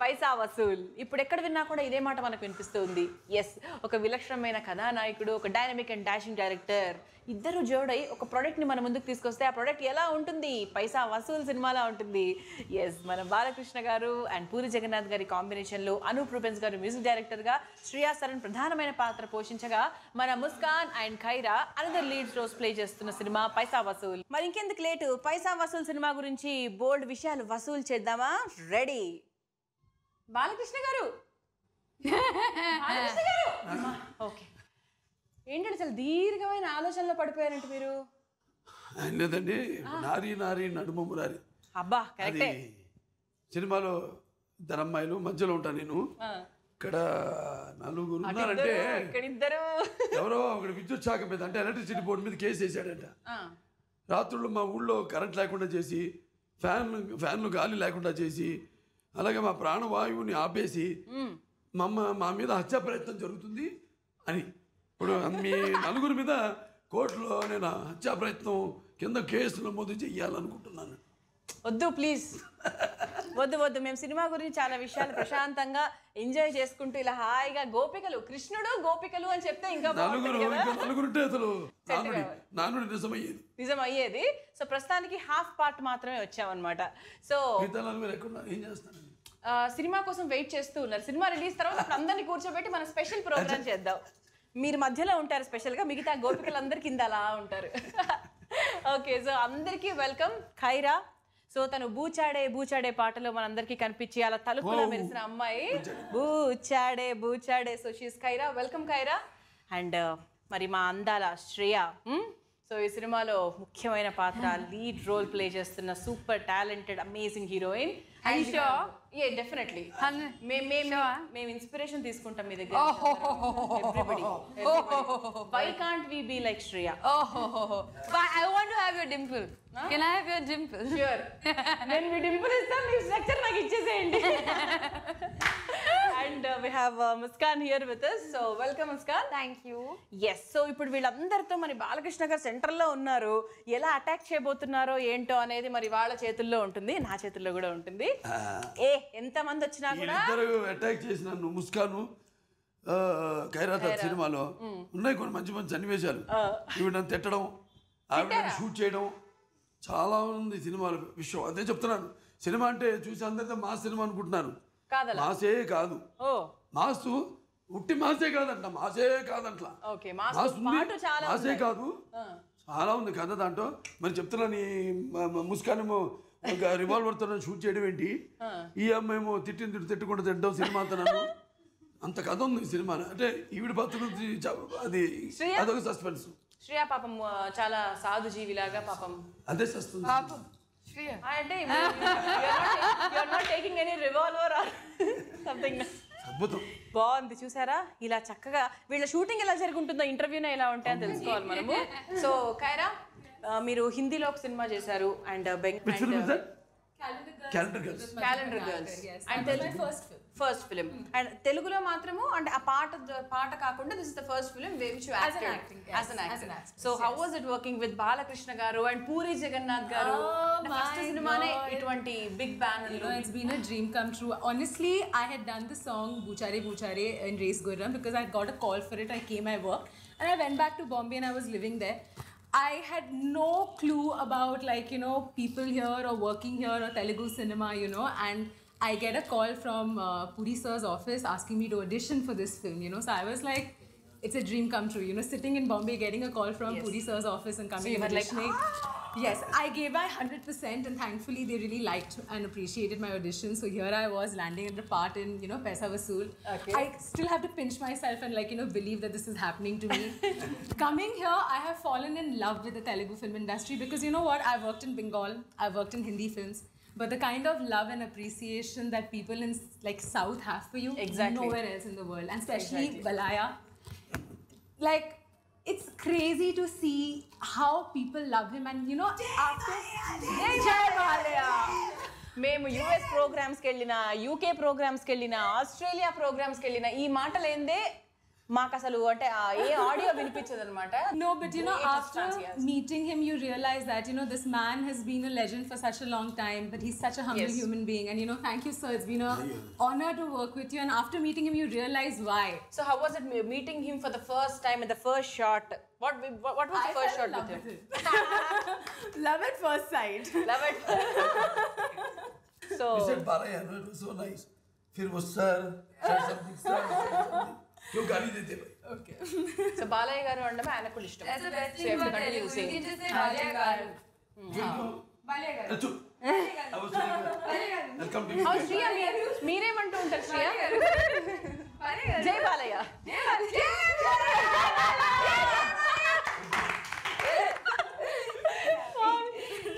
పైసా వసూల్. ఇప్పుడు ఎక్కడ విన్నా కూడా ఇదే మాట మనకు వినిపిస్తుంది. ఎస్ ఒక విలక్షణమైన కథానాయకుడు ఒక డైనమిక్ అండ్ డాషింగ్ డైరెక్టర్ ఇద్దరు జోడై ఒక ప్రోడక్ట్ని మన ముందుకు తీసుకొస్తే ఆ ప్రోడక్ట్ ఎలా ఉంటుంది? పైసా వసూల్ సినిమాలా ఉంటుంది. ఎస్ మన బాలకృష్ణ గారు అండ్ పూరి జగన్నాథ్ గారి కాంబినేషన్లో అనూప్ రూపెన్స్ గారు మ్యూజిక్ డైరెక్టర్గా శ్రియా సరణ్ ప్రధానమైన పాత్ర పోషించగా మన Muskan and Kyra another leads roles play చేస్తున్న సినిమా పైసా వసూల్. మరి ఇంకెందుకు లేటు? పైసా వసూల్ సినిమా గురించి బోల్డ్ విషయాలు వసూలు చేద్దామా? రెడీ బాలకృష్ణ గారు. బాలకృష్ణ గారు. ఓకే. ఏంటంటే చాలా దీర్ఘమైన ఆలోచనలో పడిపోయారంట మీరు? లేదండి. నారి నారి నడుమ మురారి అబ్బా కరెక్టే. సినిమాలో ఇద్దరు అమ్మాయిలు మధ్యలో ఉంటాను నేను. ఇక్కడ నలుగురు ఉన్నారంటే ఎవరో ఒకటి విద్యుత్ శాఖ మీద అంటే ఎలక్ట్రిసిటీ బోర్డు మీద కేసు వేసాడంట. రాత్రులు మా ఊళ్ళో కరెంట్ లేకుండా చేసి ఫ్యాన్ ఫ్యాన్లు గాలి లేకుండా చేసి అలాగే మా ప్రాణవాయువుని ఆపేసి మా అమ్మ మా మీద హత్యా ప్రయత్నం జరుగుతుంది అని. ఇప్పుడు మీ నలుగురి మీద కోర్టులో నేను హత్యా ప్రయత్నం కింద కేసు నమోదు చెయ్యాలనుకుంటున్నాను వద్దు ప్లీజ్ వద్దు వద్దు. మేము సినిమా గురించి చాలా విషయాలు ప్రశాంతంగా ఎంజాయ్ చేసుకుంటూ ఇలా హాయిగా గోపికలు కృష్ణుడు గోపికలు అని చెప్తే ఇంకా నిజమయ్యేది. నిజం అయ్యేది సో ప్రస్తుతానికి హాఫ్ పార్ట్ మాత్రమే వచ్చామన్నమాట. సో ఏం చేస్తాను సినిమా కోసం వెయిట్ చేస్తూ ఉన్నారు. సినిమా రిలీజ్ తర్వాత అందరినీ కూర్చోబెట్టి మనం స్పెషల్ ప్రోగ్రామ్ చేద్దాం. మీరు మధ్యలో ఉంటారు స్పెషల్గా మిగతా గోపికలందరి కింద అలా ఉంటారు. ఓకే సో అందరికీ వెల్కమ్. ఖైరా సో తను బూచాడే బూచాడే పాటలో మనందరికీ కనిపించి అలా తలుపులో. మెరిసిన అమ్మాయి. బూచాడే. బూచాడే so she's Kyra welcome Kyra and మరి మా అందాల శ్రేయ సో ఈ సినిమాలో ముఖ్యమైన పాత్ర లీడ్ రోల్ ప్లే చేస్తున్న సూపర్ టాలెంటెడ్ అమేజింగ్ హీరోయిన్? ఏ డెఫినెట్లీ మేము ఇన్స్పిరేషన్ తీసుకుంటాం మీ దగ్గర why can't we be like Shreya I want to have your dimple. Can I have your dimple? Sure నేను మీ డింపుల్ ఇస్తాను మీ స్ట్రక్చర్ నాకు ఇచ్చేసేయండి. Have Muskan here with us. So welcome Muskan Thank you. Yes so ఇప్పుడు వీళ్ళందరితో మరి బాలకృష్ణ గారు సెంటర్లో ఉన్నారు. ఎలా అటాక్ చేయబోతున్నారో ఏంటో అనేది మరి వాళ్ళ చేతుల్లో ఉంటుంది నా చేతుల్లో కూడా ఉంటుంది. ఏ ఎంత మంది వచ్చినా కూడా అటాక్ చేసిన ముస్కాను ఆ, ఖైరాత్ సినిమాలో. ఉన్నాయి కొన్ని మంచి మంచి సన్నివేశాలు. ఇవి నన్ను తిట్టడం ఆవిడ షూట్ చేయడం చాలా ఉంది సినిమాల విషయం అదే చెప్తున్నాను. సినిమా అంటే చూసి అందరితో మా సినిమా అనుకుంటున్నారు కాదలా? మాసే కాదు. ఓ. మాసు ఉట్టి మాసే కాదంట మాసే కాదంట్లా. Okay mass. కాదు. చాలా ఉంది కథ దాంట్లో. మరి చెప్తున్నాను ఈ మ- మ- ముస్కానేమో రివాల్వర్తో షూట్ చేయడం ఏంటి? ఈ అమ్మాయేమో తిట్టిన తిట్టు తిట్టకుండా తిట్టడం సినిమా అంతా నన్ను. అంత కథ ఉంది ఈ సినిమా అంటే ఈవిడ చ- అది? అదొక సస్పెన్స్ శ్రేయ పాపం చాలా సాధు జీవిలాగా పాపం. అదే. ఆ, అంటే not taking any revolver or something అద్భుతం. బాగుంది చూసారా? ఇలా చక్కగా వీళ్ళ షూటింగ్ ఎలా జరుగుతుందో ఇంటర్వ్యూనే ఎలా ఉంటాయని తెలుసుకోవాలి మనము. సో కైరా మీరు హిందీలో ఒక సినిమా చేశారు and that calendar girls calendar girls and Telugu first film and తెలుగులో మాత్రము అంటే ఆ పాట పాట కాకుండా this is the first film which you As an acted acting, yes. As an As an actor actress, so how was it working with Balakrishna garu and Puri Jagannadh garu Oh first my సినిమానే God. ఇటువంటి big banner You know, it's been a dream come true. Honestly, I had done the song Buchare Buchare in Race Gurram because I got a call for it. I came, I worked, and I went back to Bombay and I was living there. I had no clue about like you know people here or working here or Telugu cinema, you know, and I get a call from uh, Puri sir's office asking me to audition for this film, you know. So I was like, it's a dream come true, you know, sitting in Bombay, getting a call from Yes. Puri sir's office and coming you and were like, auditioning. Yes, I gave my 100% and thankfully they really liked and appreciated my audition. So here I was landing at the part in, you know, Paisa Vasool. Okay. I still have to pinch myself and like, you know, believe that this is happening to me. Coming here, I have fallen in love with the Telugu film industry because you know what? I've worked in Bengal, I've worked in Hindi films But the kind of love and appreciation that people in like South have for you, Exactly. nowhere else in the world, and especially Exactly. Balaya like it's crazy to see how people love him and you know after Jai Balaya. మేము US ప్రోగ్రామ్స్కి వెళ్ళిన UK ప్రోగ్రామ్స్కి వెళ్ళిన Australia ప్రోగ్రామ్స్కి వెళ్ళిన ఈ మాటలు ఏందే no, but you know, after meeting him, you realize that, you know, this man has been a legend for such a long time, but he's such a humble human being. And, you know, thank you, sir. It's been an honor to work with you. And after meeting him, you realize why. So, how was it meeting him for the first time and the first shot? What, what was the first shot with him? love at first sight. Love at first sight. so. He said, Bara, it was so nice. Fir was sir. Said something, sir. Something. क्यों गाली देते भाई okay. So Balayya గారు అంటే ఆయనకు కూడా ఇష్టం That's the best So thing you have to about continue Telugu. You saying. can just say Balya Garu. क्यों चुप I was saying, welcome to how you. Shriya మీ- మీరేమంటూ ఉంటారు శ్రీయ జై బాలయ్య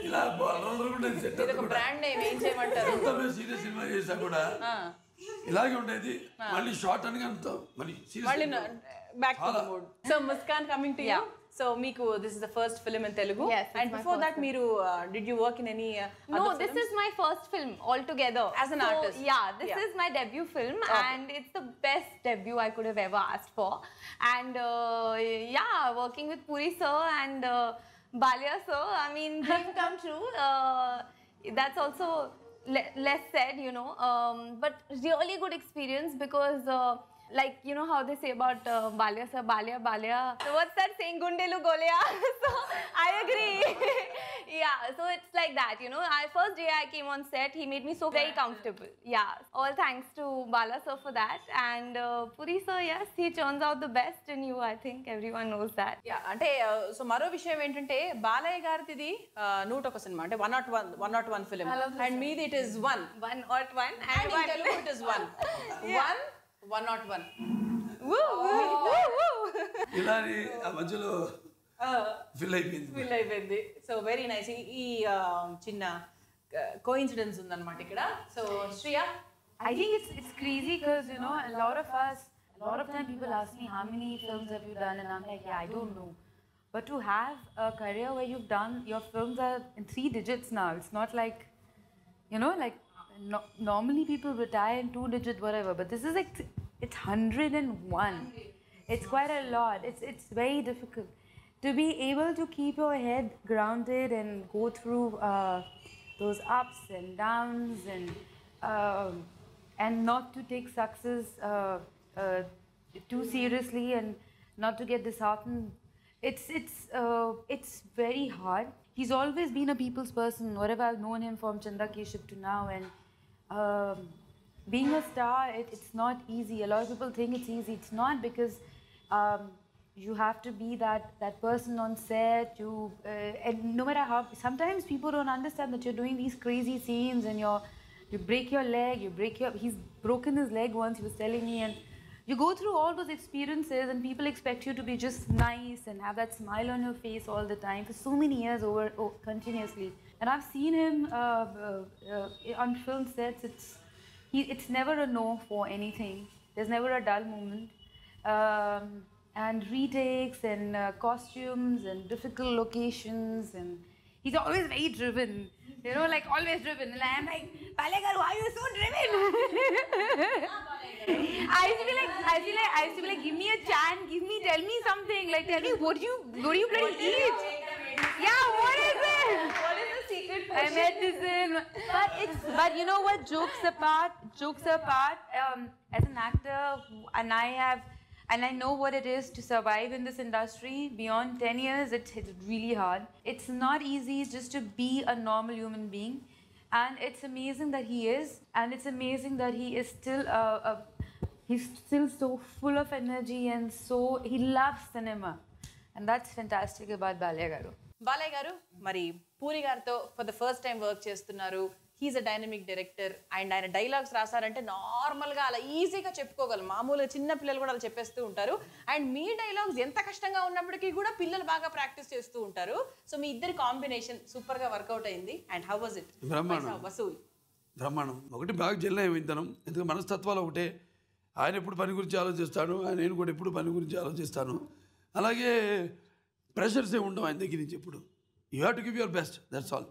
ఇలా అందరూ కూడా సెట్ ఇది ఒక బ్రాండ్ నేమ్ ఏం చేయమంటారు ఎంత మేము సీరియస్ సినిమా చేసా కూడా ఇలాగే ఉండేది మళ్ళీ షార్ట్ అని అంతా మళ్ళీ మళ్ళీ serious back to the mood so Muskan coming to you so మీకు this is the first film in Telugu Yes, it's and my before first that మీరు did you work in any No, this is my first film altogether. As an So, artist. Yeah, this Yeah. is my debut film, and it's the best debut I could have ever asked for. And uh, yeah, working with Puri sir and uh, Balia sir, I mean, dream come le- less said, you know, um, but really good experience because. Uh, like you know how they say about uh, Balia sir, Balia, Balia. So what's that saying? Gundelu Golea. so I agree. yeah, so it's like that, you know. I first day I came on set, he made me so very comfortable. Yeah, all thanks to Bala sir for that. And uh, Puri sir, yes, he turns out the best in you. I think everyone knows that. Yeah అంటే so మరో విషయం ఏంటంటే బాలయ్య గారిది నూట ఒక cinema అంటే one not one one not one film and మీది it is one One or one and and in one. Telugu it is one one One not one woo, woo, woo, woo. ఇలా అని ఆ మధ్యలో fill అయిపోయింది fill అయిపోయింది so very nice ఈ uh, చిన్న కో incidence ఉందన్నమాట ఇక్కడ so Shriya I think it's it's crazy because you know a lot of us, a lot of time people ask me how many films have you done, and I'm like, yeah, I don't know. But to have a career where you've done your films are in three digits now. It's not like, you know, like no, normally people retire in two digit whatever, but this is like it's hundred and one. It's quite a lot. It's it's very difficult to be able to keep your head grounded and go through uh, those ups and downs and um, and not to take success uh, uh, too seriously and not to get disheartened. It's it's uh, it's very hard. He's always been a people's person. Whatever I've known him from Chandra Keshap to now, and um, being a star, it, it's not easy. A lot of people think it's easy. It's not because um, you have to be that that person on set. You uh, and no matter how. Sometimes people don't understand that you're doing these crazy scenes and you're you break your leg. You break your. He's broken his leg once. He was telling me and. You go through all those experiences, and people expect you to be just nice and have that smile on your face all the time for so many years over oh, continuously. And I've seen him uh, uh, uh, on film sets. It's he, it's never a no for anything. There's never a dull moment. Um, and retakes and uh, costumes and difficult locations and he's always very driven. You know, like always driven. And I'm like, Palegar, why are you so driven? I used to be like, I feel like, I used to be like, give me a chance, give me, tell me something. Like, tell me what do you, what do you bloody eat? Yeah, what is it? What is the medicine. But it's but you know what? Jokes apart, jokes apart. Um, as an actor, and I have, and I know what it is to survive in this industry. Beyond ten years, it, it's really hard. It's not easy just to be a normal human being, and it's amazing that he is, and it's amazing that he is still a. a He's still so full of energy and so he loves cinema, and that's fantastic about Balya Garu. Balayya garu మరి పూరి గారితో for the first time work చేస్తున్నారు. He's a dynamic director and ఆయన dialogues రాసారంటే నార్మల్గా అలా ఈజీగా చెప్పుకోగలం. మామూలుగా చిన్న పిల్లలు కూడా అలా చెప్పేస్తూ ఉంటారు. అండ్ మీ డైలాగ్స్ ఎంత కష్టంగా ఉన్నప్పటికీ కూడా పిల్లలు బాగా ప్రాక్టీస్ చేస్తూ ఉంటారు. సో మీ ఇద్దరి కాంబినేషన్ సూపర్గా వర్కౌట్ అయింది. అండ్ హౌ వాజ్ ఇట్ బ్రహ్మాండం. వసూల్ బ్రహ్మాండం. ఒకటి బాగా జిల్లా ఇద్దరం. ఎందుకంటే మనస్తత్వాలు ఒకటే. ఆయన ఎప్పుడు పని గురించి ఆలోచిస్తాను ఆయన నేను కూడా ఎప్పుడు పని గురించి ఆలోచిస్తాను. అలాగే ప్రెషర్స్ ఏ ఉండవు ఆయన దగ్గర నుంచి ఇప్పుడు you have to give your best that's all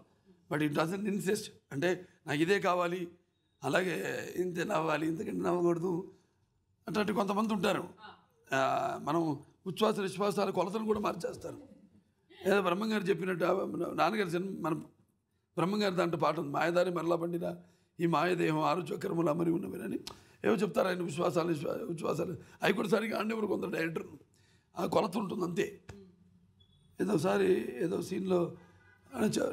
but it doesn't insist అంటే నాకు ఇదే కావాలి అలాగే ఇంతే నవ్వాలి ఇంతకంటే నవ్వకూడదు అట్లాంటి కొంతమంది ఉంటారు. మనం ఉచ్ఛ్వాస విశ్వాసాల కొలతను కూడా మార్చేస్తారు. ఏదో బ్రహ్మంగారు చెప్పినట్టు నాన్నగారు నాన్నగారి సినిమా మన బ్రహ్మంగారు దాంట్లో పాట ఉంది మాయదారి మరలా పండిన ఈ మాయదేహం ఆరు చక్రములు అమరి ఉన్నవినని ఏవో చెప్తారు ఆయన విశ్వాసాలు విశ్వా- విశ్వాసాలు అవి కూడా సరిగా ఆడేవారు కొందరు డైరెక్టర్ ఆ కొలత ఉంటుంది అంతే ఏదోసారి ఏదో సీన్లో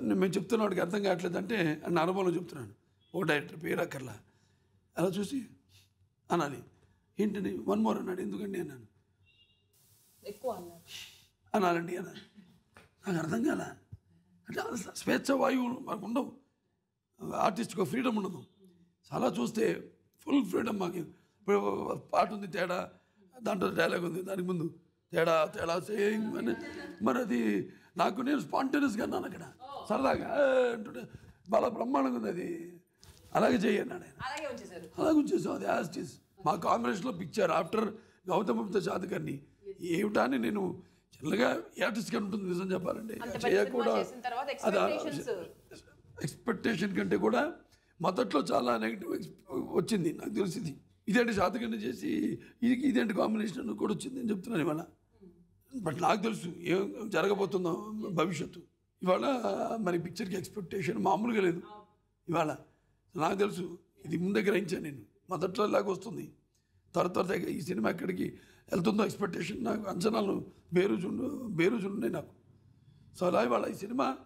మేము చెప్తున్న వాడికి అర్థం కావట్లేదు అంటే నా అనుభవంలో చెప్తున్నాను. ఒక డైరెక్టర్ పేరు అక్కర్లా. అలా చూసి అనాలి. ఏంటని? వన్ మోర్ అన్నాడు. ఎందుకండి అన్నాను? అనాలండి అన్నాను నాకు అర్థం కాల. అంటే స్వేచ్ఛ వాయువులు మాకు ఉండవు. ఆర్టిస్ట్కి ఒక ఫ్రీడమ్ ఉండదు. చాలా చూస్తే ఫుల్ ఫ్రీడమ్ మాకు. ఇప్పుడు పాట ఉంది తేడా దాంట్లో డైలాగ్ ఉంది దానికి ముందు. తేడా తేడా సేయింగ్ అని. మరి అది నాకు నేను స్పాంటేనియస్గా అన్నాను అక్కడ. సరదాగా అంటుంటే బాగా బ్రహ్మాండంగా ఉంది అది. అలాగే చేయన్నాడు ఆయన. అలాగే ఉంచేసాం అది యాస్టిస్ మా కాంబినేషన్లో పిక్చర్ ఆఫ్టర్ గౌతమ బుద్ధ జాతకాన్ని ఏమిటా అని నేను చిన్నగా ఆర్టిస్ట్గా ఉంటుంది నిజం చేసిన తర్వాత expectations. ఎక్స్పెక్టేషన్ కంటే కూడా మొదట్లో చాలా నెగిటివ్ వచ్చింది నాకు తెలిసింది. ఇదేంటి జాతకాన్ని చేసి ఇది ఇదేంటి కాంబినేషన్ కూడా వచ్చింది అని చెప్తున్నాను ఇవాళ. బట్ నాకు తెలుసు ఏం జరగబోతుందో భవిష్యత్తు. ఇవాళ మరి పిక్చర్కి ఎక్స్పెక్టేషన్ మామూలుగా లేదు. ఇవాళ నాకు తెలుసు ఇది ముందే గ్రహించాను నేను. మొదట్లో ఇలాగ వస్తుంది. త్వర త్వరగా ఈ సినిమా ఎక్కడికి వెళ్తుందో ఎక్స్పెక్టేషన్ నాకు అంచనాలు బేరుజుండు బేరుజుండే నాకు. సో అలా ఇవాళ ఈ సినిమా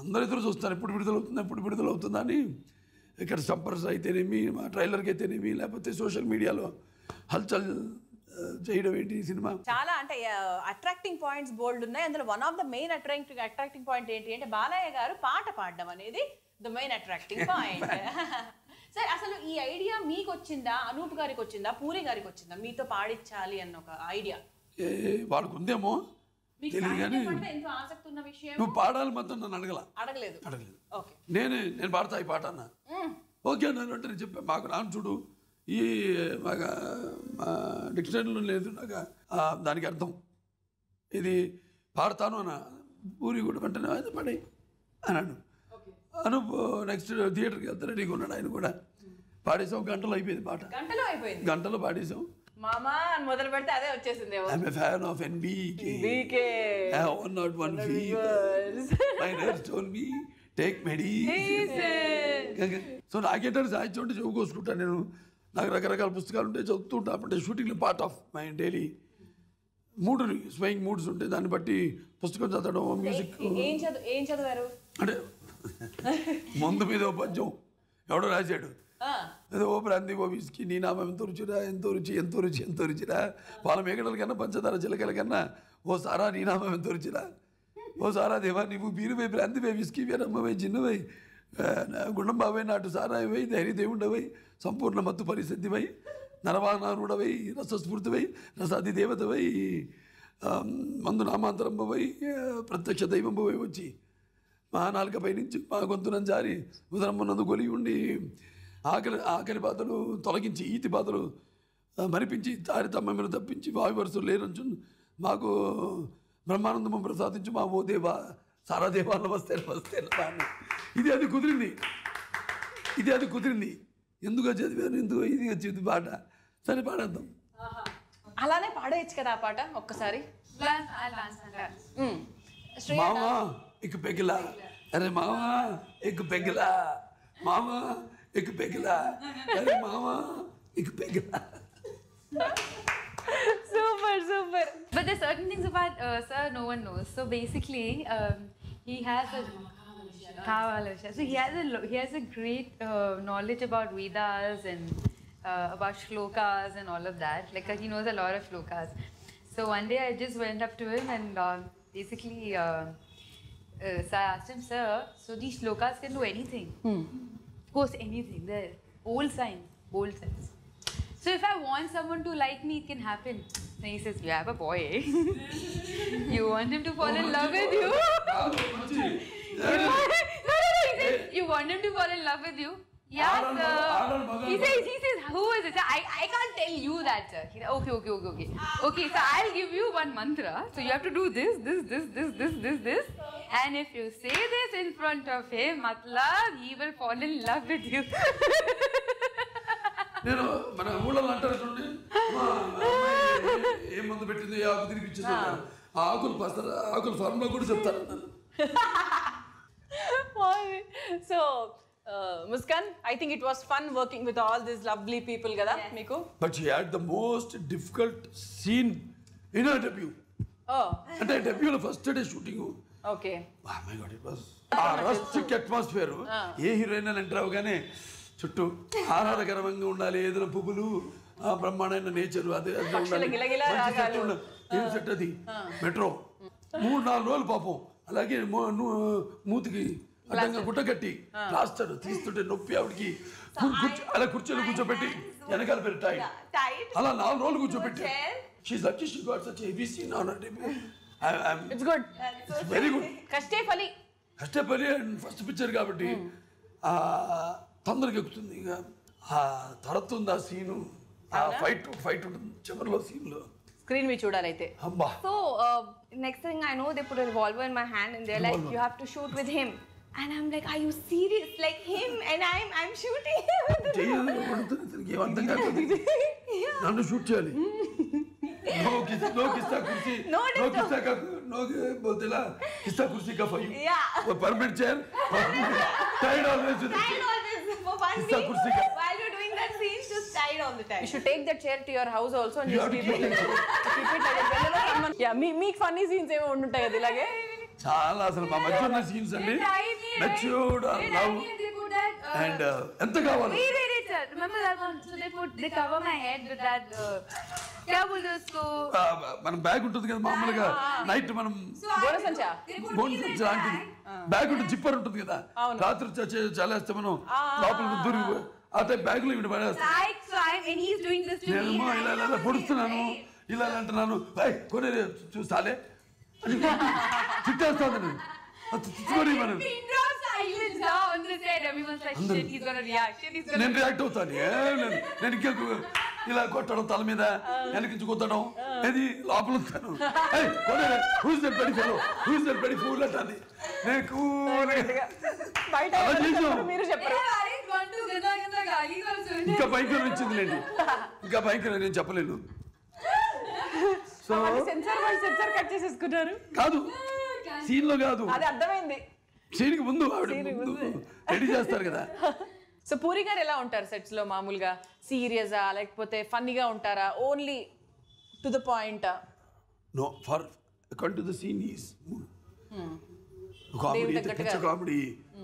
అందరూ ఎదురు చూస్తారు ఎప్పుడు విడుదలవుతుంది ఎప్పుడు విడుదలవుతుందా అని ఇక్కడ సంపర్స్ అయితేనేమి మా ట్రైలర్కి అయితేనేమి లేకపోతే సోషల్ మీడియాలో హల్చల్ చేయడం ఏంటి ఈ సినిమా? చాలా అంటే అట్రాక్టింగ్ పాయింట్స్ బోల్డ్ ఉన్నాయి. అందులో one of the main attracting attracting point ఏంటి అంటే బాలయ్య గారు పాట పాడడం అనేది ద మెయిన్ అట్రాక్టింగ్ పాయింట్ సరే అసలు ఈ ఐడియా మీకు వచ్చిందా అనూప్ గారికి వచ్చిందా? పూరి గారికి వచ్చిందా? మీతో పాడించాలి అన్న ఒక ఐడియా వాళ్ళకు ఉందేమో? నువ్వు పాడాలి మాత్రం నన్ను అడగల. అడగలేదు. అడగలేదు. ఓకే. నేనే నేను పాడతా ఈ పాట అన్న. ఓకే అన్నాను అంటే నేను చెప్పాను మాకు నాన్న చూడు. ఈ మాకు మా డిక్షనరీలో లేదు నాకు దానికి అర్థం. ఇది పాడతాను అన్న పూరి కూడా వెంటనే అయితే పడే అన్నాడు. అను నెక్స్ట్ థియేటర్కి వెళ్తే రెడీగా ఉన్నాడు ఆయన కూడా. పాడేసాం గంటలో అయిపోయింది పాట. గంటలో అయిపోయింది? గంటలో పాడేసాం. మామా అని మొదలు పెడితే అదే వచ్చేసింది I'm a fan of NBK BK one not one my nurse told me take మెడీ so నాకేంటంటే సాహిత్యం అంటే చెప్పుకోసుకుంటాను నేను. నాకు రకరకాల పుస్తకాలు ఉంటాయి చదువుతూ ఉంటాను అంటే షూటింగ్లో పార్ట్ ఆఫ్ మై డైలీ మూడు స్వయింగ్ మూడ్స్ ఉంటాయి దాన్ని బట్టి పుస్తకం చదవడం మ్యూజిక్ అంటే ముందు మీద ఓ పద్యం ఎవడో రాశాడు. ఏదో ఓ ప్రాంతి ఓ విస్కి నీ నామం ఎంతో రుచిరా ఎంతో రుచి ఎంతో రుచి ఎంతో రుచిరా పాల మేకడల కన్నా పంచదార చిలకల కన్నా ఓ సారా నీ నామం ఎంతో రుచిరా ఓ సారా దేవా నీవు బీరువై ప్రాంతివై విస్కి వీరమ్మవై చిన్నవై గుండం నాటు సారాయివై ధైర్య దేవుడవై సంపూర్ణ మత్తు పరిసిద్ధివై నరవానారుడవై రసస్ఫూర్తివై రసాది దేవతవై మందు నామాంతరంబవై ప్రత్యక్ష దైవంబవై వచ్చి మా నాలుకపై నుంచి మా గొంతునం జారి ఉదరమ్మనందు గొలి ఉండి ఆకలి ఆకలి బాధలు తొలగించి ఈతి బాధలు మరిపించి తారి తమ్మను తప్పించి వాయువరుసలు వరుసలు మాకు బ్రహ్మానందము ప్రసాదించు మా ఓ దేవా సారా దేవా నమస్తే నమస్తే నమస్తే. ఇది అది కుదిరింది. ఇది అది కుదిరింది. ఎందుకు చదివాను ఎందుకు ఇది వచ్చింది పాట. సరే పాడేద్దాం. అలానే పాడేయచ్చు కదా ఆ పాట ఒక్కసారి? మామా ఇక పెగిలా అరే మామా ఇక పెగిలా మామా ఇక పెగిలా అరే మామా ఇక పెగిలా super. But there's certain things about uh, sir no one knows. So basically, um, he has a So he has a he has a great uh, knowledge about Vedas and uh, about shlokas and all of that. Like uh, he knows a lot of shlokas. So one day I just went up to him and uh, basically uh, uh so I asked him, sir, so these shlokas can do anything. Hmm. Of course, anything. They're old signs, old signs. So if I want someone to like me, it can happen. Then he says, you have a boy. eh? you want him to fall in love with you? no, no, no. He says, you want him to fall in love with you? Yeah, sir. maga- aadal maga- He says, he says, who is it? I, I can't tell you that, sir. He said, okay, okay, okay, okay. Okay, so I'll give you one mantra. So you have to do this, this, this, this, this, this, this. And if you say this in front of him, matlab, he will fall in love with you. నేను మన ఊళ్ళో అంటారు చూడండి. "అమ్మా, ఆ అమ్మాయి ఏ- మందు పెట్టింది ఆకు తిరిగి. ఆ. ఆకులు పస్తారు ఆకులు ఫార్ములా కూడా చెప్తారు. So Muskan I think it was fun working with all this lovely people కదా మీకు? But she had the most difficult scene in debut ఓ. అంటే డెబ్యూలో first day shooting okay my god it was a rustic atmosphere A heroine అని enter అవగానే చుట్టూ ఆహ్లాదకరంగా ఉండాలి ఏదైనా పువ్వులు ఆ బ్రహ్మాండమైన నేచర్ అదే. ఏం సెట్ అది? మెట్రో. మూడు నాలుగు రోజులు పాపం. అలాగే మూతికి అడ్డంగా గుట్ట కట్టి ప్లాస్టర్ తీస్తుంటే నొప్పి ఆవిడకి. అలా కుర్చీలో కూర్చోబెట్టి వెనకాల పెట్టి టైట్. అలా నాలుగు రోజులు కూర్చోబెట్టి chair. She's lucky she got such heavy scene on it's good very good కష్టే ఫలి ఫస్ట్ పిక్చర్ కాబట్టి ఆ తొందరగా ఎక్కుతుంది ఇక ఆ తడుతుంది ఆ సీను ఆ ఫైట్ ఫైట్ ఉంటుంది చివరిలో సీన్లో స్క్రీన్ మీద చూడాలైతే అబ్బా So uh, next thing I know, they put a revolver in my hand and they're like, Revolver. "You have to shoot with him." And I'm like, "Are you serious? Like him?" And I'm I'm shooting him. with the చెయ్యాలి పడుతుంది ఇతనికి ఏం అర్థం కాదు నన్ను shoot చేయాలి no किस no किस्सा कुर्सी No नो disturb. किस्सा का नो बोलते ला किस्सा कुर्सी का फयू Yeah. वो permanent chair tied always Tied always While you're doing that scene, just tied all the time. You should take that chair to your house also and You just have to keep keep it yeah మీ మీకు funny scenes ఏమో ఉండుంటాయి కదా ఇలాగే. చాలా అసలు మా మధ్య ఉన్న సీన్స్ అండి. Matured love that. అండ్ ఎంత కావాలి? that? Remember that one? So they put they cover my head with that. Uh, మనం బ్యాగ్ ఉంటుంది కదా మామూలుగా ah, ah. నైట్ మనం గోనసంచ లాంటిది ah. బ్యాగ్ ఉంటుంది జిప్పర్ ఉంటుంది కదా రాత్రి చలేస్తే మనం లోపల దూరి అదే టైప్ బ్యాగ్లో ఇవి పడేస్తాను ఇలా ఇలా పొడుస్తున్నాను ఇలా అంటున్నాను కొన్ని చూస్తాలే తిట్టేస్తాను తిట్టుకొని మనం Pin drop silence now on the set. Everyone's like, shit, he's gonna react. Shit, he's gonna. నేను రియాక్ట్ అవుతాను. ఏ నేను ఇంకా ఇలా కొట్టడం తల మీద వెనకించి కొట్టడం ఏది? లోపల ఉంటాను. హూస్ దట్ పెడి దట్ ఫూల్ అంటాను నేను బయట అలా ఎవరు చేసాం. చెప్పరు, మీరు చెప్పరు. ఇంకా భయంకరం ఇచ్చిందిలేండి ఇంకా భయంకరం నేను చెప్పలేను. సో సెన్సార్ వాళ్ళు సెన్సార్ కట్ చేసేసుకున్నారు కాదు సీన్లో కాదు. అది అర్థమైంది. సీన్కి ముందు ఆవిడ రెడీ చేస్తారు కదా. సో పూరి గారు ఎలా ఉంటారు సెట్స్లో మామూలుగా? సీరియసా లేకపోతే ఫన్నీగా ఉంటారా? Only to the point no for according to the scene is comedy. పిచ్చ కామెడీ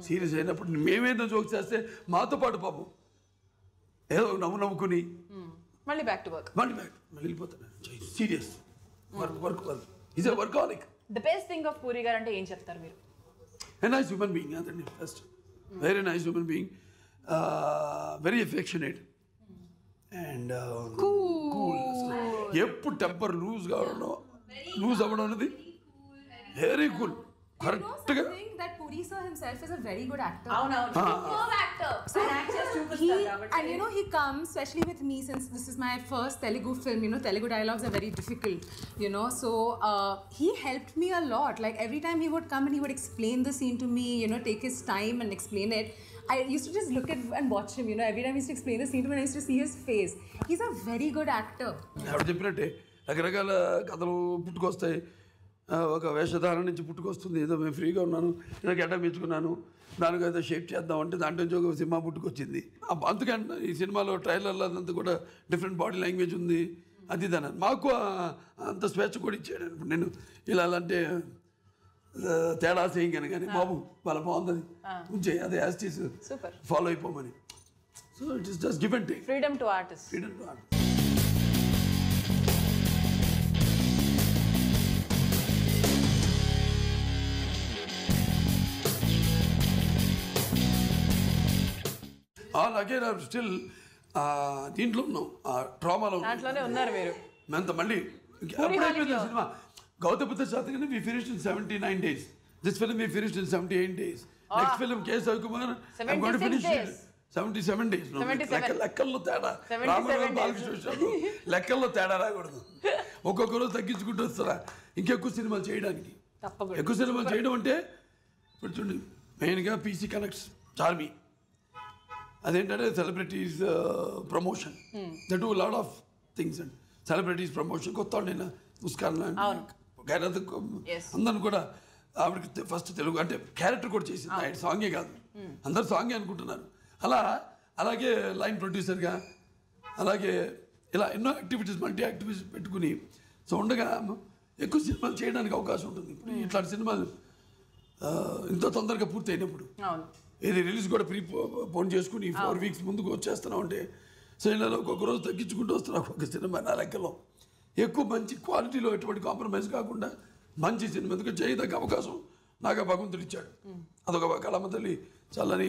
సీరియస్ అయినప్పుడు మేమేదో జోక్ చేస్తే మాతో పాటు పాపం. ఏదో నవ్వు నవ్వుకుని. మళ్ళీ బ్యాక్ టు వర్క్ మళ్ళీ బ్యాక్ మళ్ళీ వెళ్ళిపోతాను serious work work work a work ఆలిక్ the best thing of Puri garu అంటే ఏం చెప్తారు మీరు? A nice human being, అదండి first very nice human being very affectionate and cool ఎప్పుడు టెంపర్ లూజ్ కావడం లూజ్ అవ్వడం అనేది వెరీ కూల్ కరెక్ట్గా I think that Puri sir himself is a very good actor. Superb actor. He, and you know, he comes, especially with me, since this is my first Telugu film, you know, Telugu dialogues are very difficult, you know, so uh, he helped me a lot. Like every time he would come and he would explain the scene to me, you know, take his time and explain it. I used to just look at and watch him, you know, every time he used to explain the scene to me, and I used to see his face. He's a very good actor. ఆవిడ చెప్పినట్టే రకరకాల కథలు పుట్టుకొస్తాయి ఆ, ఒక వేషధారణ నుంచి పుట్టుకొస్తుంది. ఏదో మేము ఫ్రీగా ఉన్నాను ఏదో గడ్డ మెచ్చుకున్నాను దానికి ఏదో షేప్ చేద్దాం అంటే దాంట్లో నుంచి ఒక సినిమా పుట్టుకొచ్చింది. అందుకని ఈ సినిమాలో ట్రైలర్లో అదంతా కూడా డిఫరెంట్ బాడీ లాంగ్వేజ్ ఉంది. అది దాని మాకు అంత స్వేచ్ఛ కూడా ఇచ్చాడు. నేను ఇలా అంటే తేడా చేయగానే కానీ బాబు వాళ్ళ బాగుంది. ఉంచే అదే యాస్టీస్. Follow అయిపోమని. So it is just give and take. Freedom to artist freedom to art అలాగే స్టిల్ దీంట్లో ఉన్నాం. ఆ ట్రామాలో ఉన్నారు మీరు. మేమంత మళ్ళీ ఎప్పుడైపోయింది cinema. Gautama Buddha Satakarni we finished in seventy nine days this film we finished in seventy eight days next film K Ravikumar 76 finish. Seventy seven days 77. లెక్కల్లో తేడా. 77 రామారావు. బాలకృష్ణ లెక్కల్లో తేడా రాకూడదు. ఒక్కొక్క రోజు తగ్గించుకుంటూ వస్తారా? ఇంకెక్కువ సినిమాలు చేయడానికి. ఎక్కువ సినిమాలు చేయడం అంటే ఇప్పుడు చూడండి మెయిన్గా పీసీ కనెక్ట్స్ చార్మీ అదేంటంటే celebrities promotion they do lot of things and celebrities promotion కొత్త నేను ముస్కాన్ Yes. అందరిని కూడా ఆవిడకి ఫస్ట్ తెలుగు అంటే క్యారెక్టర్ కూడా చేసింది. ఆయన సాంగే కాదు. అందరు సాంగే అనుకుంటున్నారు. అలా అలాగే లైన్ ప్రొడ్యూసర్గా అలాగే ఇలా ఎన్నో యాక్టివిటీస్ మల్టీ యాక్టివిటీస్ పెట్టుకుని సో ఉండగా ఎక్కువ సినిమాలు చేయడానికి అవకాశం ఉంటుంది. ఇప్పుడు ఇట్లాంటి సినిమాలు ఆ, ఇంత తొందరగా పూర్తి అయినప్పుడు ఇది రిలీజ్ కూడా ప్రీ పోన్ చేసుకుని ఫోర్ వీక్స్ ముందుకు వచ్చేస్తున్నాం అంటే సో ఇలా ఒక్కొక్క రోజు తగ్గించుకుంటూ వస్తున్నాం ఒక్కొక్క సినిమా నా లెక్కలో. ఎక్కువ మంచి క్వాలిటీలో ఎటువంటి కాంప్రమైజ్ కాకుండా మంచి సినిమా ఎందుకు చేయదగ్గ అవకాశం నాకు భగవంతుడు ఇచ్చాడు అదొక కళమ్మ తల్లి చల్లని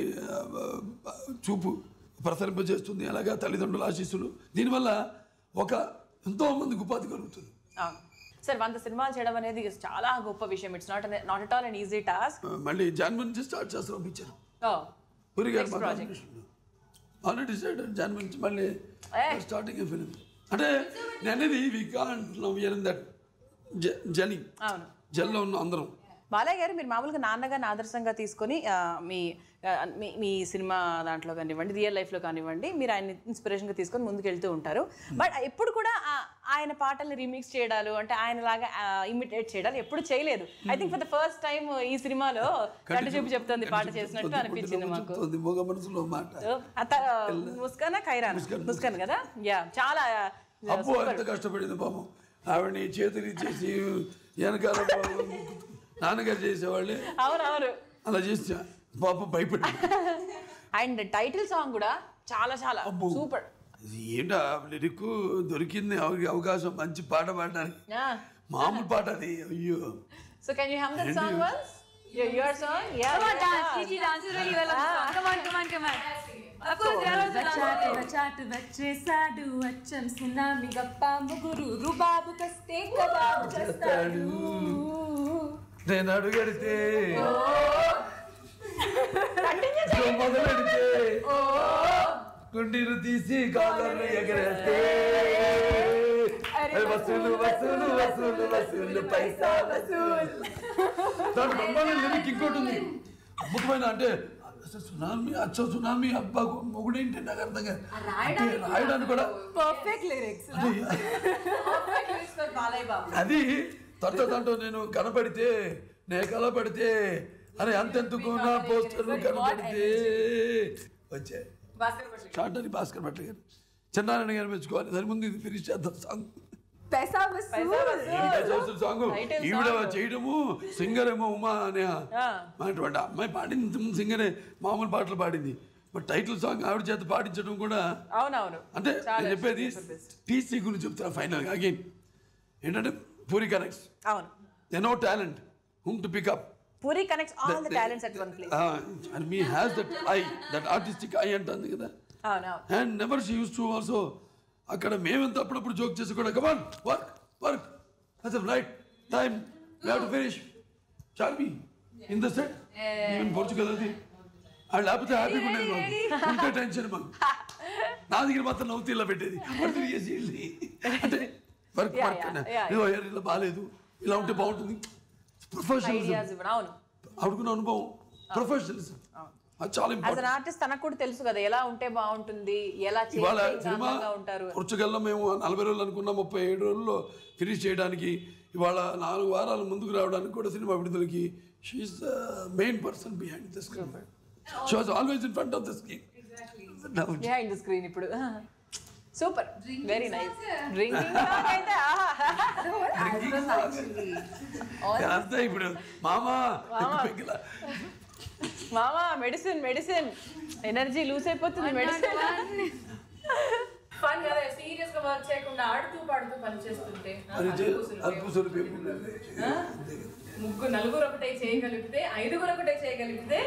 చూపు ప్రసరింపజేస్తుంది. అలాగా తల్లిదండ్రుల ఆశీస్సులు. దీనివల్ల ఒక ఎంతో మందికి ఉపాధి కలుగుతుంది. సార్ వంద సినిమాలు చేయడం అనేది చాలా గొప్ప విషయం. It's not not at all and easy task మళ్ళీ జన్మ నుంచి స్టార్ట్ చేస్తున్నాం పిక్చర్. పూరి గారు. ఆల్రెడీ డిసైడ్ జాన్ నుంచి మళ్ళీ. స్టార్టింగ్ ఫిలిం అంటే నేను అనేది we can't now year in that jail అవును. జల్లో ఉన్న అందరం. బాలయ్య గారు మీరు మామూలుగా నాన్నగారిని ఆదర్శంగా తీసుకొని మీ మీ సినిమా దాంట్లో కానివ్వండి రియల్ లైఫ్లో కానివ్వండి మీరు ఆయన ఇన్స్పిరేషన్గా తీసుకొని ముందుకు వెళ్తూ ఉంటారు. బట్ ఎప్పుడు కూడా ఆయన పాటల్ని రీమిక్స్ చేయడాలు అంటే ఆయనలాగా ఇమిటేట్ చేయడాలు ఎప్పుడు చేయలేదు. I think for the first time ఈ సినిమాలో కంటి చూపు చెప్తుంది పాట చేసినట్టు అనిపించింది మాకు. ముస్కానా ఖైరాన్? ముస్కాన్. కదా? యా చాలా అప్పు ఎంత కష్టపడింది పాపం. ఆవిడని చేతులు ఇచ్చేసి వెనకాల నాన్నగారు చేసేవాళ్ళే. అవునవును. అలా చేసి పాపం భయపడి అండ్ టైటిల్ సాంగ్ కూడా చాలా చాలా సూపర్. ఏంటో? లిరిక్ దొరికింది అవ- అవకాశం మంచి పాట పాడడానికి. మామూలు పాట అది. అయ్యో. So can you have that song once your song ya the song. Come on, come on, come on. Of course, there are also చాటు చాటు వచ్చేసాడు అచ్చం సునామి గప్ప ముగురు రుబాబు కస్తే కబాబు చేస్తాడు నేను అడుగడితే మొదలెడితే గుండీలు తీసి కాలర్లు ఎగరేస్తే. వసూలు వసూలు వసూలు వసూలు పైసా వసూలు. దాని బ్రహ్మాండ లిరిక్ ఇంకోటి ఉంది. అద్భుతమైన అంటే అసలు సునామీ అచ్చ సునామీ అబ్బా మొగుడేంటి నాకు అర్థం కాదు. అంటే రాయడానికి కూడా పర్ఫెక్ట్ లిరిక్స్ అది తర్వాత దాంట్లో నేను కనపడితే నే కనపడితే అని అంతెందుకు? నా పోస్టర్ కనపడితే. వచ్చాయి. షార్ట్ అని భాస్కర్ భట్ల గారు. చిన్నారాయణ గారు మెచ్చుకోవాలి దాని ముందు ఇది ఫినిష్ చేద్దాం సాంగ్? సాంగ్ ఈవిడ. చేయడము సింగర్ ఏమో ఉమా అనే. అటువంటి అమ్మాయి పాడింది సింగరే మామూలు పాటలు పాడింది. బట్ టైటిల్ సాంగ్ ఆవిడ చేత పాడించడం కూడా అవునవును. అంటే చాలా నేను చెప్పేది. టీసీ గురించి చెప్తాను ఫైనల్గా అగైన్ ఏంటంటే పూరి కనెక్ట్స్ అవును. They know talent whom to pick up Puri connects all the talents at one place and me has that I that artistic I అంటుంది కదా. అవును అవును. And never she uses to also అక్కడ మేమెంత అప్పుడప్పుడు joke చేసి కూడా come on work work as right time we have to finish shall be in the set even Portugal అది. అది లేకపోతే హ్యాపీగా ఉండేది మాకు. ఉంటే టెన్షన్ మాకు. నా దగ్గర మాత్రం నవ్వుతూ ఇలా పెట్టేది. వెళ్ళి. అంటే వర్క్ వర్క్. ఇలా బాగాలేదు ఇలా ఉంటే బాగుంటుంది. ప్రొఫెషనల్ ఐడియాస్ ఇవ్వడం అవును. ఆడుకున్న అనుభవం. ప్రొఫెషనలిజం చాలా ఆర్టిస్ట్ తనకు కూడా తెలుసు కదా ఎలా ఉంటే బాగుంటుంది ఎలా ఉంటారు. పురుచుగల్లో మేము నలభై రోజులు అనుకున్న ముప్పై ఏడు రోజుల్లో ఫినిష్ చేయడానికి ఇవాళ నాలుగు వారాలు ముందుకు రావడానికి కూడా cinema విడుదలకి she's the main person behind the screen she was always in front of the screen behind the screen ఇప్పుడు. సూపర్ వెరీ నైస్ డ్రింకింగ్ అయితే ఆహా. అంతా ఇప్పుడు మామా. మామా మెడిసిన్ మెడిసిన్ ఎనర్జీ లూజ్ అయిపోతుంది మెడిసిన్ ఫన్ కదా సీరియస్గా వర్క్ చేయకుండా ఆడుతూ పాడుతూ పని చేస్తుంటే. ముగ్గురు నలుగురు ఒకటే చేయగలిగితే ఐదుగురు ఒకటే చేయగలిగితే.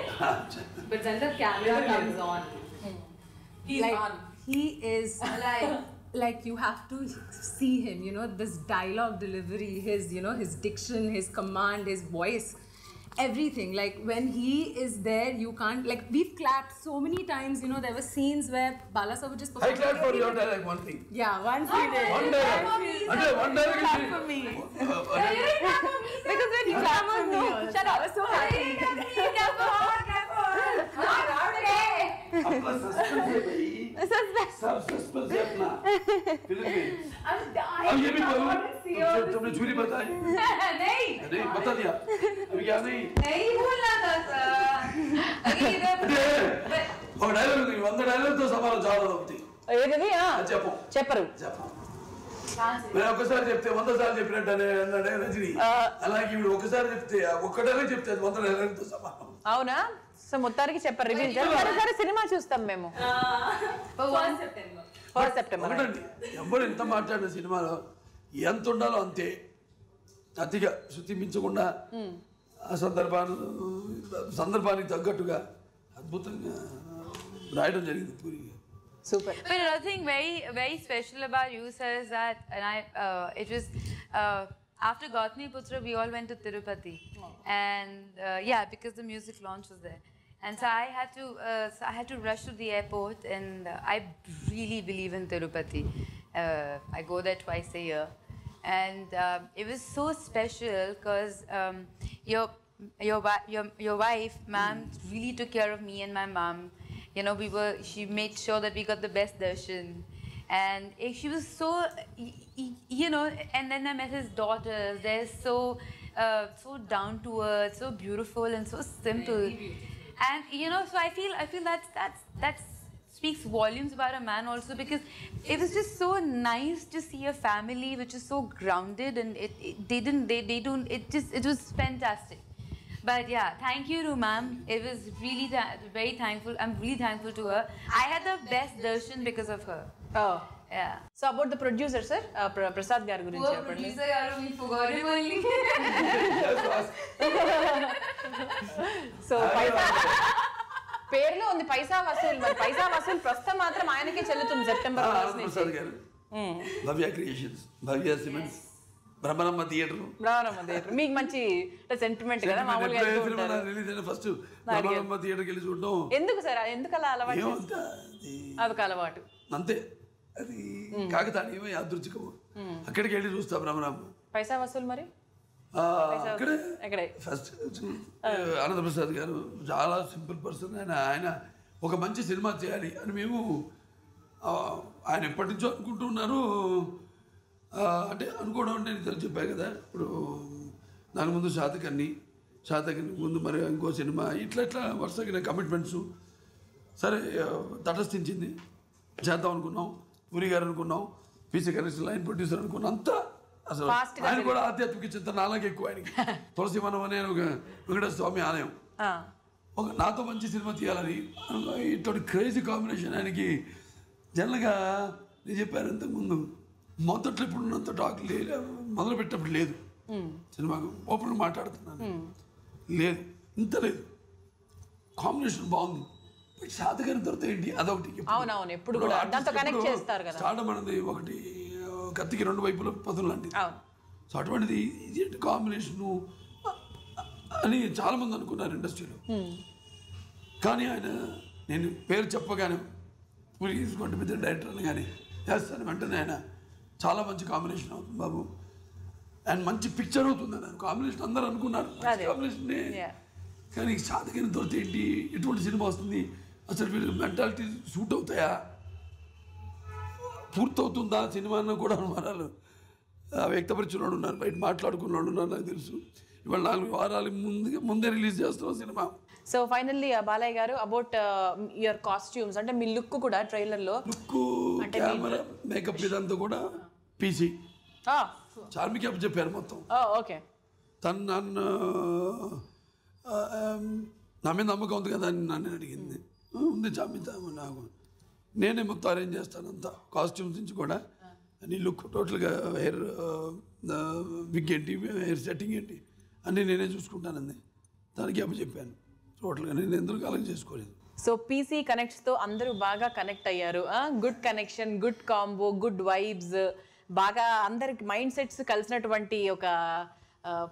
he is like like you have to see him you know this dialogue delivery his you know his diction his command his voice everything. Like when he is there you can't like we've clapped so many times you know there were scenes where Balasa would just I clapped for your dialect one thing. Yeah one thing. oh, one dialect Ajay one day. clap for me. Uh, uh, because when you clap for me. shut up I was so happy. clap for clap for सब suspense है अपना film में अब ये भी बोलो see all तुमसे- तुमने चूरी बताई नहीं नहीं बता दिया अभी क्या नहीं नहीं भूलना था सर अभी इधर అంటే ఒక డైలాగ్ ఉంది వంద డైలాగ్తో సమానం చాలా అవుతుంది ఏది ఆ, అది చెప్పు చెప్పరు చెప్పు నేను ఒక్కసారి చెప్తే వంద సార్లు చెప్పినట్టు అనే అన్నాడే రజని అలాగే ఇప్పుడు ఒకసారి చెప్తే ఒక్క డైలాగ్ చెప్తే అది వంద డైలాగ్తో సమానం అవునా సో మొత్తానికి చెప్పరు రివీల్ సరే సరే సినిమా చూస్తాం మేము. ఫస్ట్ సెప్టెంబర్ ఎవరు ఎంత మాట్లాడిన సినిమాలో ఎంత ఉండాలో అంతే అతిగా శృతి మించకుండా ఆ సందర్భాన్ని సందర్భానికి తగ్గట్టుగా అద్భుతంగా రాయడం జరిగింది Puri super But another thing very, very special about you, sir, is that, and I, uh, it was uh, after Gautami Putra, we all went to Tirupati, and uh, yeah, because the music launch was there, and so I had to, uh, so I had to rush to the airport, and uh, I really believe in Tirupati. Uh, I go there twice a year, and um, it was so special because um, your your your your wife, ma'am, really took care of me and my mom. You know, we were. She made sure that we got the best darshan, and eh, she was so, you know. And then I met his daughters. They're so, uh, so down to earth, so beautiful, and so simple. And you know, so I feel, I feel that's that's that's speaks volumes about a man also because it was just so nice to see a family which is so grounded and it, it they didn't they, they don't it just it was fantastic. But yeah thank you to it was really very thankful i'm really thankful to her. I had the best darshan because of her. Yeah so about the producer sir Prasad గారి గురించి చెప్పండి. So పేరులో ఉంది పైసా వసూలు మరి పైసా వసూలు ప్రస్తుతం మాత్రం ఆయనకే చెల్లుతుంది సెప్టెంబర్ ప్రసాద్ గారు Bhavya creations Bhavya cements Brahmaramma theatre Brahmaramma theatre మీకు మంచి సెంటిమెంట్ కదా మామూలుగా. రిలీజ్ అయిన ఫస్ట్ బ్రహ్మరమ్మ థియేటర్కి వెళ్ళి చూడడం ఎందుకు సార్ ఎందుకు అలా అలవాటు అదొక అలవాటు అంతే అది కాకతాళీయమో యాదృచ్ఛికమో. అక్కడికి వెళ్ళి చూస్తా బ్రహ్మరమ్మ పైసా వసూలు మరి? అక్కడే. ఫస్ట్ ఆనందప్రసాద్ గారు చాలా సింపుల్ పర్సన్. ఆయన ఆయన ఒక మంచి సినిమా చేయాలి అని మేము ఆయన ఎప్పటి నుంచో అనుకుంటున్నారు అంటే అనుకోవడం అంటే నేను చెప్పాను కదా ఇప్పుడు దాని ముందు శాతకర్ణి శాతకర్ణి ముందు మరి ఇంకో సినిమా ఇట్లా ఇట్లా వరుసగా కమిట్మెంట్స్ సరే తటస్థించింది. చేద్దాం అనుకున్నాం. పూరి గారు అనుకున్నాం పీసీ కనెక్షన్ లైన్ ప్రొడ్యూసర్ అనుకున్నాం అంతా అసలు ఆయన కూడా ఆధ్యాత్మిక చింతన నాలాగే ఎక్కువ ఆయనకి. తులసి వనం అనే ఒక వెంకటేశ్వర స్వామి ఆలయం ఒక నాతో మంచి సినిమా తీయాలని. ఇటువంటి క్రేజీ కాంబినేషన్ ఆయనకి జనరల్గా నేను చెప్పాను ఇంతకుముందు. మొదట్లో ఇప్పుడు ఉన్నంత టాక్ లేదు మొదలు పెట్టినప్పుడు లేదు సినిమాకు ఓపెన్ మాట్లాడుతున్నాను. లేదు. ఇంత లేదు. కాంబినేషన్ బాగుంది. బట్ శాతగారి దొరికితే ఏంటి? అదొకటి. అవునవును, ఎప్పుడు కూడా. దాంతో ఎప్పుడు చేస్తారు కదా. అనేది ఒకటి కత్తికి రెండు వైపుల పదులు లాంటిది. సో అటువంటిది ఇది కాంబినేషను అని చాలామంది అనుకున్నారు ఇండస్ట్రీలో. కానీ ఆయన నేను పేరు చెప్పగానే పూరి తీసుకోండి పెద్ద డైరెక్టర్ అని కానీ చేస్తాను. వెంటనే ఆయన చాలా మంచి కాంబినేషన్ అవుతుంది బాబు. అండ్ మంచి పిక్చర్ అవుతుంది ఆయన కాంబినేషన్ అందరూ అనుకున్నారు. కాంబినేషన్. కానీ సాధకని దొరికితే ఏంటి? ఎటువంటి సినిమా వస్తుంది? అసలు వీళ్ళు మెంటాలిటీ సూట్ అవుతాయా? పూర్తవుతుందా సినిమా అన్న కూడా అనుమానాలు. వ్యక్తపరిచిన వాళ్ళు ఉన్నారు బయట మాట్లాడుకున్న వాళ్ళు ఉన్నారు నాకు తెలుసు. ఇవాళ నాలుగు వారాల ముందు ముందే రిలీజ్ చేస్తున్నాం సినిమా. సో ఫైనల్లీ బాలయ్య గారు అబౌట్ యువర్ కాస్ట్యూమ్స్ అంటే మీ లుక్ కూడా ట్రైలర్లో లుక్ కెమెరా మేకప్ ఇదంతా కూడా పీసీ. చార్మి క్యాప్ చెప్పారు మొత్తం. ఓకే. తను నన్ను నా మీద నమ్మకం ఉంది కదా అని నన్ను అడిగింది. "ఆ, ఉంది జాబితా నాకు. నేనే మొత్తం అరేంజ్ చేస్తాను అంతా. కాస్ట్యూమ్స్ నుంచి కూడా. అన్ని లుక్ టోటల్గా హెయిర్ విగ్ ఏంటి హెయిర్ సెట్టింగ్ ఏంటి అన్నీ నేనే చూసుకుంటానండి దానికి అప్పు చెప్పాను. టోటల్గా నేను ఎందుకు కలెక్ట్ చేసుకోలేదు? సో పీసీ కనెక్ట్స్తో అందరూ బాగా కనెక్ట్ అయ్యారు. Good connection good combo good vibes బాగా అందరికి మైండ్ సెట్స్ కలిసినటువంటి ఒక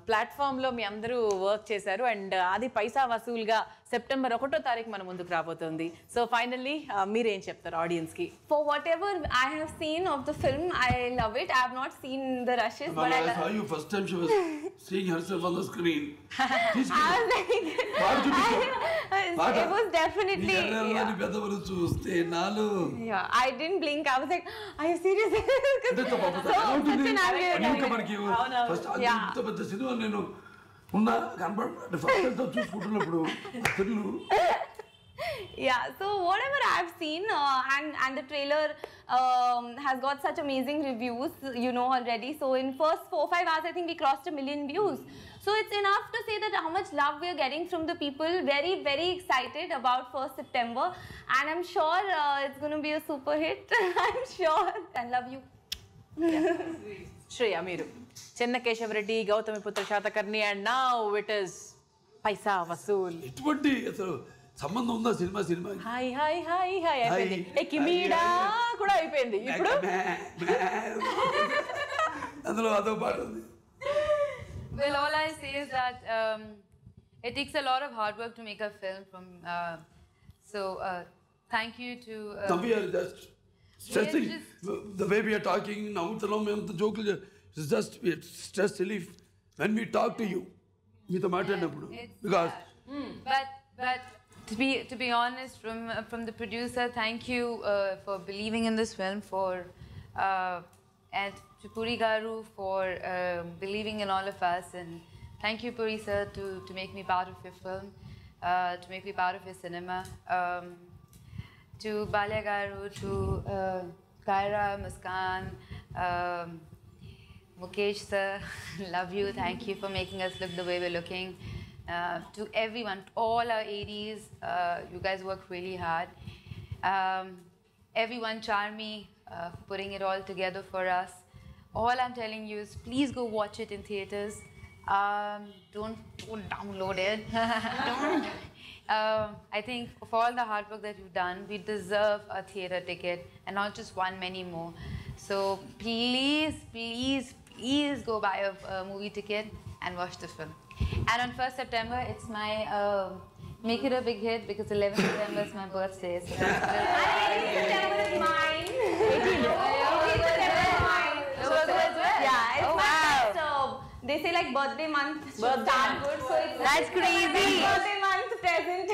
ప్లాట్ఫామ్లో మీ అందరూ వర్క్ చేశారు. అండ్ అది పైసా వసూలుగా సెప్టెంబర్ ఒకటో తారీఖు మన ముందుకు రాబోతుంది. సో ఫైనల్లీ మీరేం చెప్తారు ఆడియన్స్కి? For whatever I have seen of the film I love it I have not seen the rushes but I saw you first time she was seeing herself on the screen I think it was definitely. Yeah. పెదవులు చూస్తే నాలో yeah, I didn't blink. I was like, are you serious? First Yeah. అంత పెద్ద cinema నేను ఉన్నా కనపడ first చూసుకుంటున్నప్పుడు Telugu yeah so whatever i've seen uh, and and the trailer um, has got such amazing reviews you know already so in first four five hours i think we crossed a million views so it's enough to say that how much love we're getting from the people very very excited about first september and i'm sure uh, it's going to be a super hit i'm sure and love you Shreya మీరు Chenna Kesavareddy Gautami Putra Satakarni and నా it is Paisa Vasool ఎటువంటి అసలు సంబంధం ఉందా cinema cinema hi hi hi hi అయిపోయింది hi. ఏ కిమీడా కూడా అయిపోయింది ఇప్పుడు అందులో అదో పాట ఉంది Well, all I say is that um, it takes a lot of hard work to make a film from. Uh, so uh, thank you to. Uh, we are just stressing just, the way we are talking now. The joke is just stress relief when we talk to you. Yeah, because. Mm. But but to be to be honest, from uh, from the producer, thank you uh, for believing in this film for, uh, and to Puri Garu for um, believing in all of us, and thank you Puri sir to to make me part of your film, uh, to make me part of your cinema. Um, to Balya Garu, to uh, Kaira, Muskan, um, Mukesh sir, love you. Thank you for making us look the way we're looking. Uh, to everyone, all our ADs, uh, you guys work really hard. Um, everyone, Charmi, uh, for putting it all together for us. All I'm telling you is please go watch it in theaters. Um, don't, don't download it. don't. Um, I think for all the hard work that you've done, we deserve a theater ticket and not just one, many more. So please, please, please go buy a, a movie ticket and watch the film. And on 1st September, it's my uh, make it a big hit because 11th September is my birthday. So that's yeah they say like birthday month birthday start month. good so it's that's like crazy birthday month present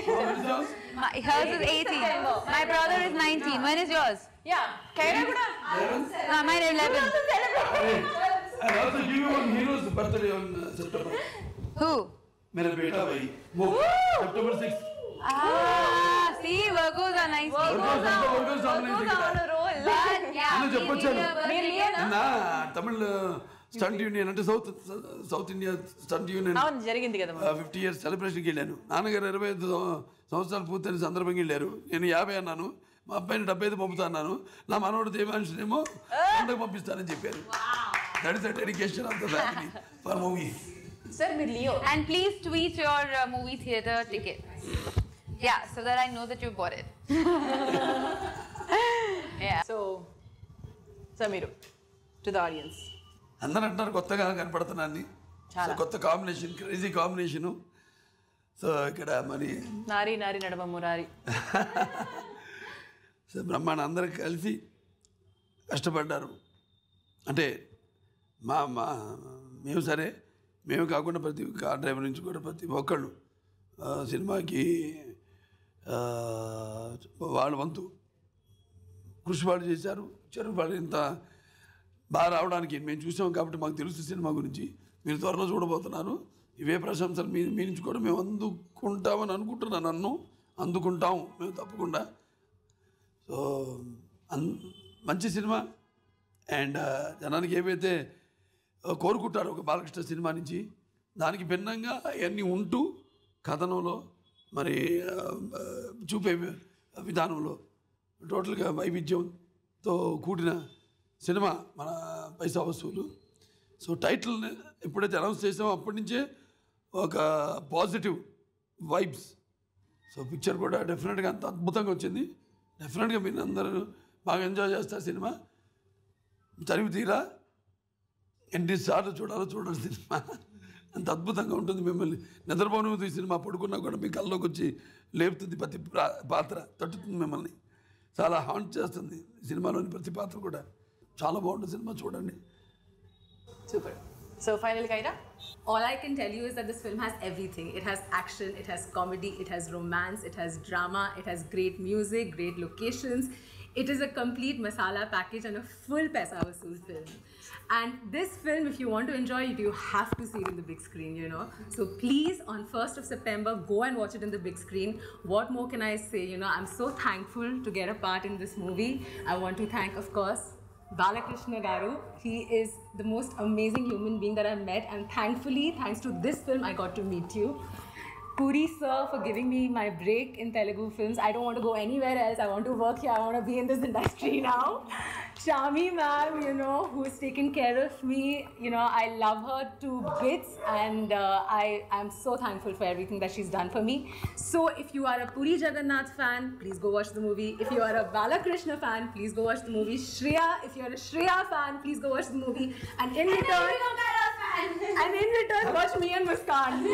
hers is 18 September. my brother is 19 no. when is yours yeah kaira kuda ah, mine 11 also celebrate and also give you one hero's birthday on uh, september who मेरा बेटा भाई वो सितंबर 6 Ah, see, Virgos are nice. Virgos are, Virgos are, Virgos are on a roll. But yeah, मेरे लिए ना Tamil stunt union అంటే south south India stunt union. అవును జరిగింది కదా. ఫిఫ్టీ ఇయర్స్ సెలబ్రేషన్కి వెళ్ళాను. నాన్నగారు ఇరవై ఐదు సం- సంవత్సరాలు పూర్తయిన సందర్భంగా వెళ్ళారు. నేను యాభై అన్నాను. మా అబ్బాయిని డెబ్బై ఐదు పంపుతా అన్నాను. నా మనోడు దేవాంశనేమో పండుగ పంపిస్తానని చెప్పారు. That is dedication of the family for movie sir మీరు Leo And please tweet your uh, movie theater ticket. Yeah, so that I know that you bought it. yeah. So so మీరు టు ద ఆడియన్స్ అందరూ అంటారు కొత్తగా కనపడుతున్నాను so కొత్త combination crazy combination so ఇక్కడ మరి నారి నారి నడమ మురారి సో బ్రహ్మాండ అందరూ కలిసి కష్టపడ్డారు. అంటే మా మా మేము సరే మేము కాకుండా ప్రతి కార్ డ్రైవర్ నుంచి కూడా ప్రతి ఒక్కళ్ళు సినిమాకి వాళ్ళ వంతు కృషి వాళ్ళు చేశారు. చెరువు వాళ్ళు ఇంత బాగా రావడానికి మేము చూసాం కాబట్టి మాకు తెలుసు సినిమా గురించి. మీరు త్వరలో చూడబోతున్నారు. ఇవే ప్రశంసలు మీ మీ నుంచి కూడా మేము అందుకుంటామని అనుకుంటున్నాను నన్ను. అందుకుంటాం మేము తప్పకుండా. సో అన్ మంచి సినిమా. అండ్ జనానికి ఏవైతే కోరుకుంటారు కోరుకుంటారో ఒక బాలకృష్ణ సినిమా నుంచి దానికి భిన్నంగా అవన్నీ ఉంటూ కథనంలో మరి చూపే విధానంలో టోటల్గా వైవిధ్యంతో కూడిన సినిమా మన పైసా వస్తువులు సో టైటిల్ ఎప్పుడైతే అనౌన్స్ చేసామో అప్పటి నుంచే ఒక పాజిటివ్ వైబ్స్. సో పిక్చర్ కూడా డెఫినెట్గా అంత అద్భుతంగా వచ్చింది. డెఫినెట్గా మీరు అందరూ బాగా ఎంజాయ్ చేస్తారు సినిమా. చదివి తీరా? ఎన్నిసార్లు చూడాలో చూడాలి సినిమా. అంత అద్భుతంగా ఉంటుంది మిమ్మల్ని. నిద్రపోను ఈ సినిమా పడుకున్నా కూడా మీ కళ్ళలోకి వచ్చి లేపుతుంది ప్రతి పాత్ర. తట్టుతుంది మిమ్మల్ని. చాలా హాంట్ చేస్తుంది సినిమాలోని ప్రతి పాత్ర కూడా. చాలా బాగుంటుంది సినిమా చూడండి super so final Kiara All I can tell you is that this film has everything. It has action, it has comedy, it has romance, it has drama, it has great music, great locations. It is a complete masala package and a full Paisa Vasool film. And this film, if you want to enjoy it, you have to see it in the big screen, you know. So please, on 1st of September, go and watch it in the big screen. What more can I say? You know, I'm so thankful to get a part in this movie. I want to thank, of course, Balakrishna Garu. He is the most amazing human being that I've met, and thankfully, thanks to this film, I got to meet you. Puri sir for giving me my break in Telugu films. I don't want to go anywhere else. I want to work here. I want to be in this industry now. Shami ma'am, you know, who's taken care of me. You know, I love her to bits, and uh, I am so thankful for everything that she's done for me. So, if you are a Puri Jagannath fan, please go watch the movie. If you are a Balakrishna fan, please go watch the movie. Shreya, if you are a Shreya fan, please go watch the movie. And in return, and in return, watch me and Muskan.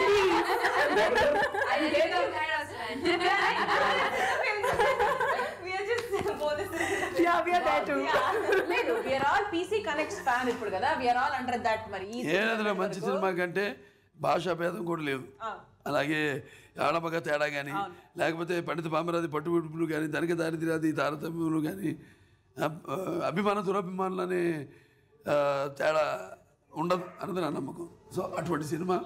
Yeah, we are there too. లేదు ఇప్పుడు కదా. Under that మరి. ఈ ఏదైనా మంచి cinema కంటే భాషా భేదం కూడా లేదు. అలాగే ఆడమగ తేడా కానీ లేకపోతే పండిత పామరాది పట్టు విడుపులు కానీ ధనిక దారిద్ర్యాది తారతమ్యములు కానీ అభిమాన దురభిమానులు అనే తేడా ఉండదు అన్నది నా నమ్మకం. సో అటువంటి సినిమా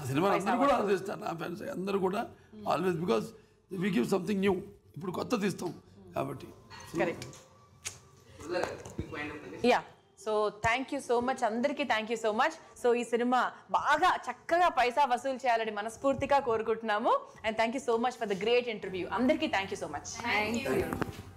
ఆ సినిమా అందరూ కూడా ఆలోచిస్తారు నా ఫ్యాన్స్ అందరూ కూడా always because we give something new. ఇప్పుడు కొత్తది ఇస్తాం కాబట్టి. Correct ya so thank you so much అందరికీ thank you so much so ఈ సినిమా బాగా చక్కగా పైసా వసూలు చేయాలని మనస్ఫూర్తిగా కోరుకుంటున్నాము. And thank you so much for the great interview అందరికీ thank you so much Thank you.